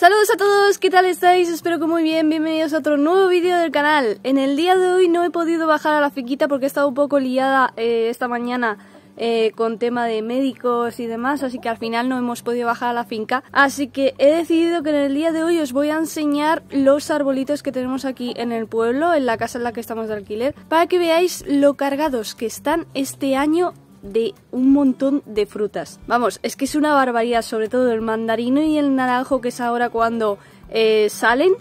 Saludos a todos, ¿qué tal estáis? Espero que muy bien, bienvenidos a otro nuevo vídeo del canal. En el día de hoy no he podido bajar a la finquita porque he estado un poco liada eh, esta mañana eh, con tema de médicos y demás, así que al final no hemos podido bajar a la finca. Así que he decidido que en el día de hoy os voy a enseñar los arbolitos que tenemos aquí en el pueblo, en la casa en la que estamos de alquiler, para que veáis lo cargados que están este año de un montón de frutas. Vamos, es que es una barbaridad, sobre todo el mandarino y el naranjo, que es ahora cuando eh, salen.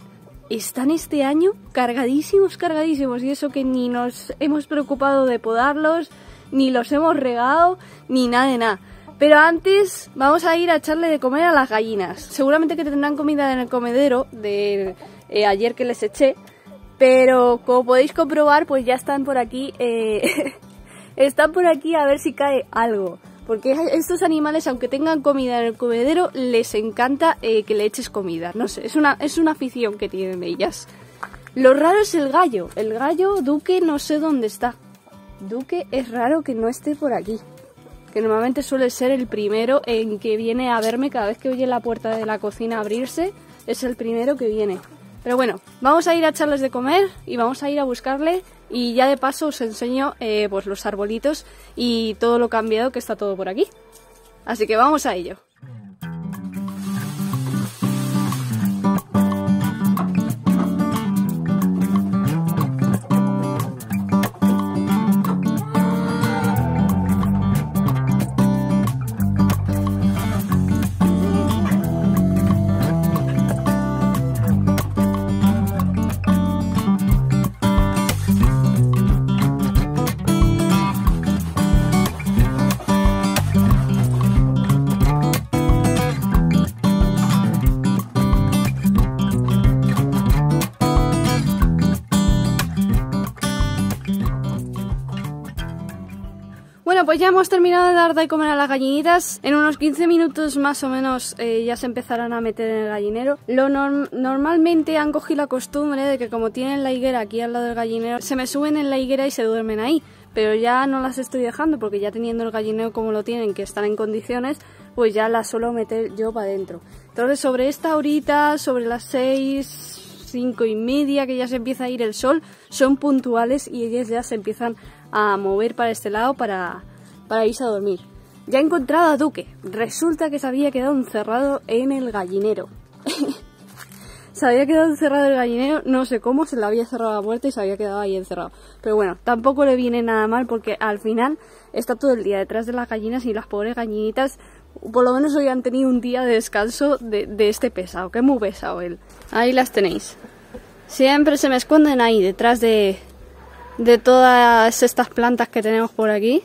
Están este año cargadísimos, cargadísimos. Y eso que ni nos hemos preocupado de podarlos, ni los hemos regado, ni nada de nada. Pero antes vamos a ir a echarle de comer a las gallinas. Seguramente que tendrán comida en el comedero de eh, ayer que les eché. Pero como podéis comprobar, pues ya están por aquí eh, están por aquí a ver si cae algo. Porque estos animales, aunque tengan comida en el comedero, les encanta eh, que le eches comida. No sé, es una, es una afición que tienen ellas. Lo raro es el gallo. El gallo, Duque, no sé dónde está. Duque es raro que no esté por aquí. Que normalmente suele ser el primero en que viene a verme cada vez que oye la puerta de la cocina abrirse. Es el primero que viene. Pero bueno, vamos a ir a echarles de comer y vamos a ir a buscarle y ya de paso os enseño eh, pues los arbolitos y todo lo cambiado que está todo por aquí. Así que vamos a ello. Bueno, pues ya hemos terminado de dar de comer a las gallinitas. En unos 15 minutos más o menos eh, ya se empezarán a meter en el gallinero. Lo normalmente han cogido la costumbre de que como tienen la higuera aquí al lado del gallinero, se me suben en la higuera y se duermen ahí. Pero ya no las estoy dejando porque ya teniendo el gallinero como lo tienen, que están en condiciones, pues ya las suelo meter yo para adentro. Entonces sobre esta horita, sobre las 6, 5 y media que ya se empieza a ir el sol, son puntuales y ellas ya se empiezan a mover para este lado para, para irse a dormir. Ya he encontrado a Duque. Resulta que se había quedado encerrado en el gallinero. se había quedado encerrado en el gallinero, no sé cómo, se le había cerrado la puerta y se había quedado ahí encerrado. Pero bueno, tampoco le viene nada mal porque al final está todo el día detrás de las gallinas y las pobres gallinitas, por lo menos hoy han tenido un día de descanso de, este pesado, que muy pesado él. Ahí las tenéis. Siempre se me esconden ahí, detrás de, de todas estas plantas que tenemos por aquí.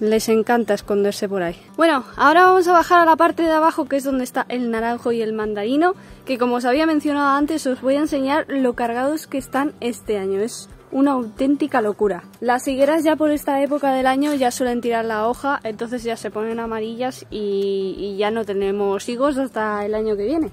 Les encanta esconderse por ahí. Bueno, ahora vamos a bajar a la parte de abajo que es donde está el naranjo y el mandarino, que como os había mencionado antes os voy a enseñar lo cargados que están este año. Es una auténtica locura. Las higueras ya por esta época del año ya suelen tirar la hoja, entonces ya se ponen amarillas y, ya no tenemos higos hasta el año que viene.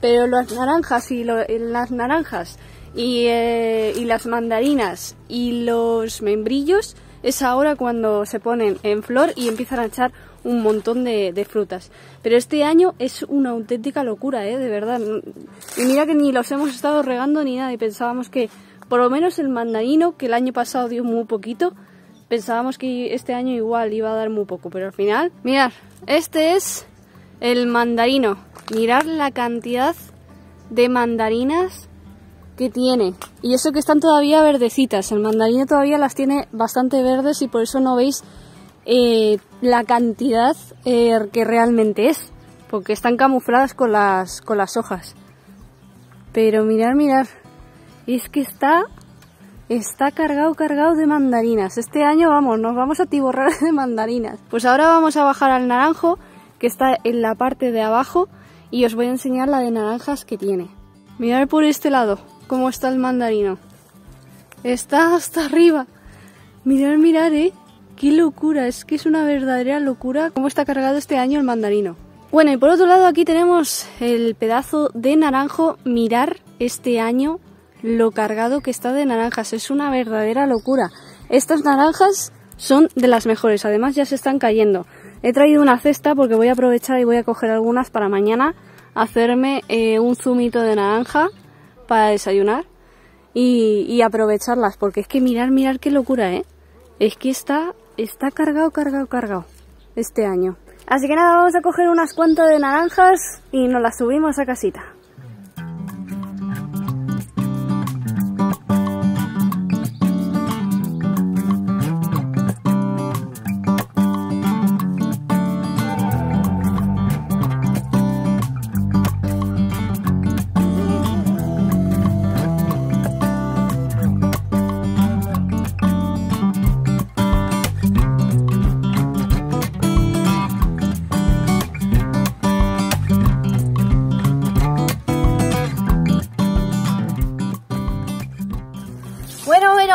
Pero las naranjas y las naranjas eh, y, las mandarinas y los membrillos es ahora cuando se ponen en flor y empiezan a echar un montón de, frutas. Pero este año es una auténtica locura, ¿eh? de verdad. Y mira que ni los hemos estado regando ni nada y pensábamos que por lo menos el mandarino, que el año pasado dio muy poquito, pensábamos que este año igual iba a dar muy poco, pero al final, mirad, este es el mandarino. Mirad la cantidad de mandarinas que tiene. Y eso que están todavía verdecitas. El mandarino todavía las tiene bastante verdes y por eso no veis eh, la cantidad eh, que realmente es. Porque están camufladas con las, con las hojas. Pero mirar, mirar. Es que está, está cargado, cargado de mandarinas. Este año, vamos, nos vamos a tiborrar de mandarinas. Pues ahora vamos a bajar al naranjo, que está en la parte de abajo, y os voy a enseñar la de naranjas que tiene. Mirad por este lado cómo está el mandarino. Está hasta arriba. Mirad, mirad, eh. Qué locura, es que es una verdadera locura cómo está cargado este año el mandarino. Bueno, y por otro lado aquí tenemos el pedazo de naranjo. Mirar este año lo cargado que está de naranjas. Es una verdadera locura. Estas naranjas son de las mejores, además ya se están cayendo. He traído una cesta porque voy a aprovechar y voy a coger algunas para mañana hacerme eh, un zumito de naranja para desayunar y, aprovecharlas, porque es que mirar, mirar qué locura, ¿eh? Es que está, está cargado, cargado, cargado este año. Así que nada, vamos a coger unas cuantas de naranjas y nos las subimos a casita.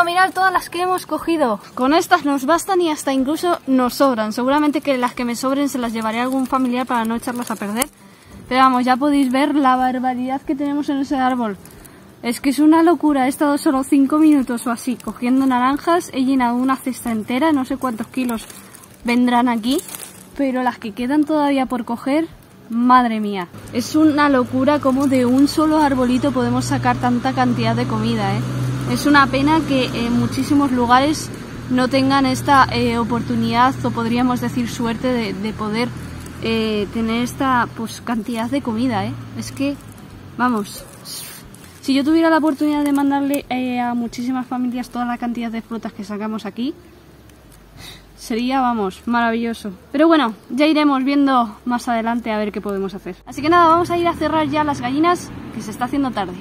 Mirad todas las que hemos cogido. Con estas nos bastan y hasta incluso nos sobran. Seguramente que las que me sobren se las llevaré a algún familiar para no echarlas a perder. Pero vamos, ya podéis ver la barbaridad que tenemos en ese árbol. Es que es una locura. He estado solo 5 minutos o así cogiendo naranjas. He llenado una cesta entera. No sé cuántos kilos vendrán aquí. Pero las que quedan todavía por coger, madre mía. Es una locura como de un solo arbolito podemos sacar tanta cantidad de comida, ¿eh? Es una pena que en muchísimos lugares no tengan esta eh, oportunidad o podríamos decir suerte de, de poder eh, tener esta pues, cantidad de comida. ¿eh? Es que, vamos, si yo tuviera la oportunidad de mandarle eh, a muchísimas familias toda la cantidad de frutas que sacamos aquí, sería, vamos, maravilloso. Pero bueno, ya iremos viendo más adelante a ver qué podemos hacer. Así que nada, vamos a ir a cerrar ya las gallinas, que se está haciendo tarde.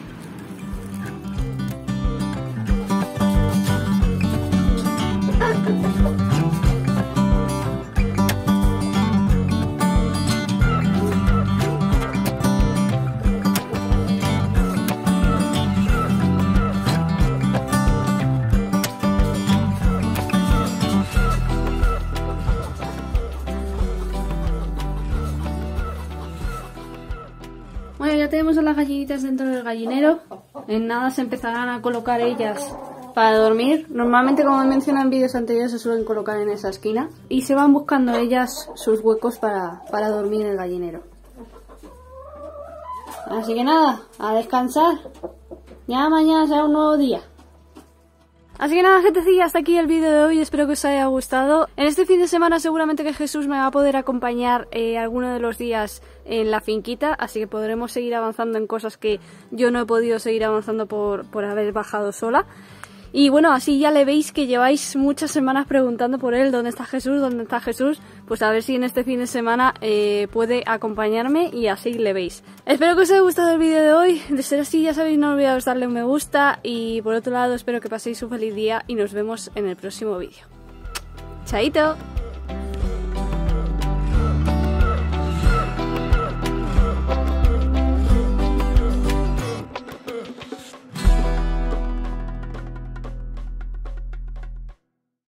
Tenemos a las gallinitas dentro del gallinero. En nada se empezarán a colocar ellas para dormir. Normalmente, como he mencionado en vídeos anteriores, se suelen colocar en esa esquina. Y se van buscando ellas sus huecos para, para dormir en el gallinero. Así que nada, a descansar. Ya mañana será un nuevo día. Así que nada, gentecilla, hasta aquí el vídeo de hoy. Espero que os haya gustado. En este fin de semana seguramente que Jesús me va a poder acompañar eh, alguno de los días en la finquita, así que podremos seguir avanzando en cosas que yo no he podido seguir avanzando por, por haber bajado sola. Y bueno, así ya le veis que lleváis muchas semanas preguntando por él, ¿dónde está Jesús? ¿Dónde está Jesús? Pues a ver si en este fin de semana eh, puede acompañarme y así le veis. Espero que os haya gustado el vídeo de hoy. De ser así, ya sabéis, no olvidaros darle un me gusta. Y por otro lado, espero que paséis un feliz día y nos vemos en el próximo vídeo. ¡Chaito!